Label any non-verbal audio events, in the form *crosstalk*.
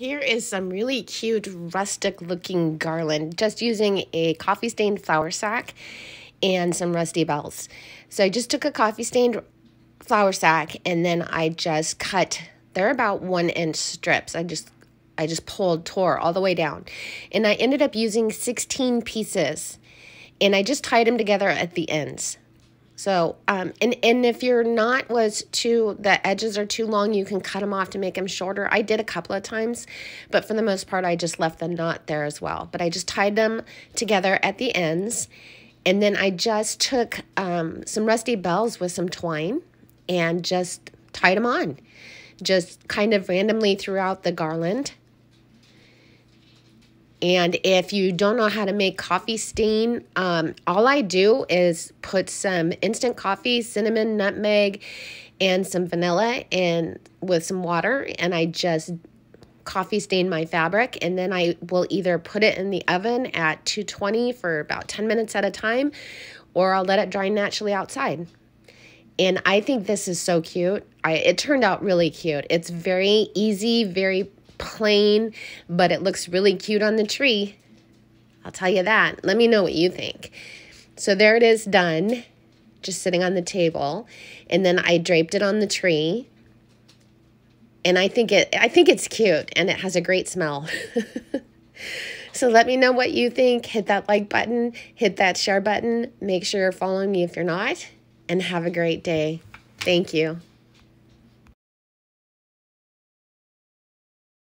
Here is some really cute rustic looking garland, just using a coffee stained flour sack and some rusty bells. So I just took a coffee stained flour sack and then I just cut, they're about one inch strips. I just I just pulled, tore all the way down. And I ended up using 16 pieces and I just tied them together at the ends. So, um, and, and if your knot was too, the edges are too long, you can cut them off to make them shorter. I did a couple of times, but for the most part, I just left the knot there as well. But I just tied them together at the ends. And then I just took um, some rusty bells with some twine and just tied them on. Just kind of randomly throughout the garland. And if you don't know how to make coffee stain, um, all I do is put some instant coffee, cinnamon, nutmeg, and some vanilla in with some water, and I just coffee stain my fabric and then I will either put it in the oven at 220 for about 10 minutes at a time or I'll let it dry naturally outside. And I think this is so cute. I it turned out really cute. It's very easy, very plain, but it looks really cute on the tree. I'll tell you that. Let me know what you think. So there it is done, just sitting on the table. And then I draped it on the tree. And I think it I think it's cute and it has a great smell. *laughs* so let me know what you think. Hit that like button, hit that share button. Make sure you're following me if you're not, and have a great day. Thank you.